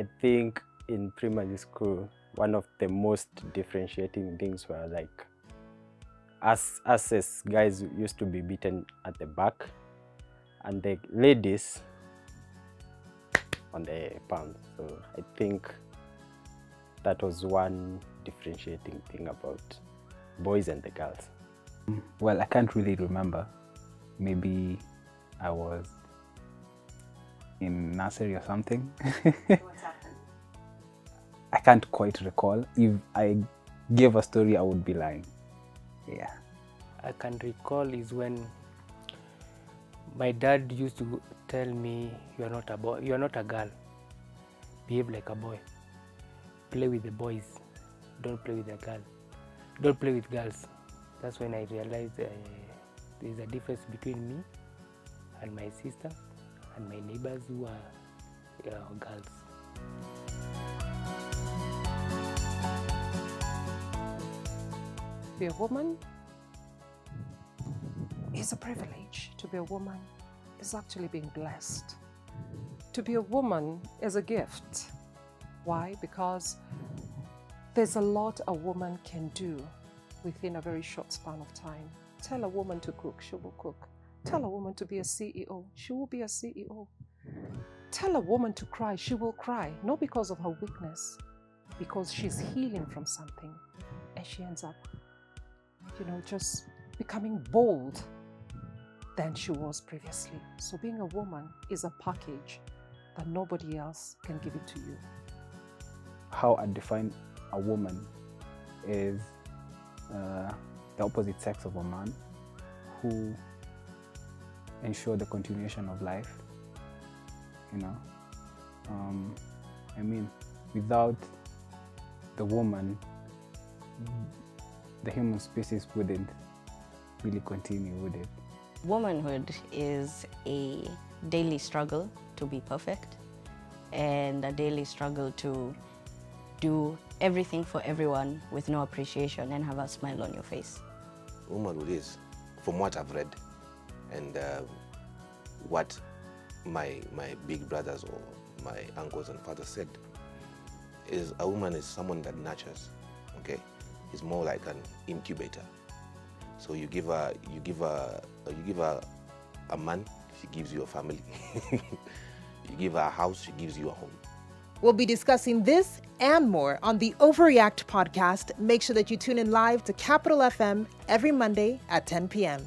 I think in primary school, one of the most differentiating things were like us, us as guys used to be beaten at the back and the ladies on the palms. So I think that was one differentiating thing about boys and the girls. Well, I can't really remember. Maybe I was in nursery or something. What's happened? I can't quite recall. If I gave a story, I would be lying. Yeah. I can recall is when my dad used to tell me, "You are not a boy. You are not a girl. Behave like a boy. Play with the boys. Don't play with a girl. Don't play with girls." That's when I realized uh, there is a difference between me and my sister and my neighbors who are uh, girls. be a woman is a privilege. To be a woman is actually being blessed. To be a woman is a gift. Why? Because there's a lot a woman can do within a very short span of time. Tell a woman to cook, she will cook. Tell a woman to be a CEO, she will be a CEO. Tell a woman to cry, she will cry, not because of her weakness, because she's healing from something. And she ends up you know, just becoming bold than she was previously. So being a woman is a package that nobody else can give it to you. How I define a woman is uh, the opposite sex of a man who ensure the continuation of life. You know, um, I mean, without the woman, the human species wouldn't really continue, would it? Womanhood is a daily struggle to be perfect and a daily struggle to do everything for everyone with no appreciation and have a smile on your face. Womanhood is, from what I've read and uh, what my, my big brothers or my uncles and fathers said, is a woman is someone that nurtures, okay? It's more like an incubator. So you give her, you give her, you give her a man, she gives you a family. you give her a house, she gives you a home. We'll be discussing this and more on the OVAReact podcast. Make sure that you tune in live to Capital FM every Monday at 10 p.m.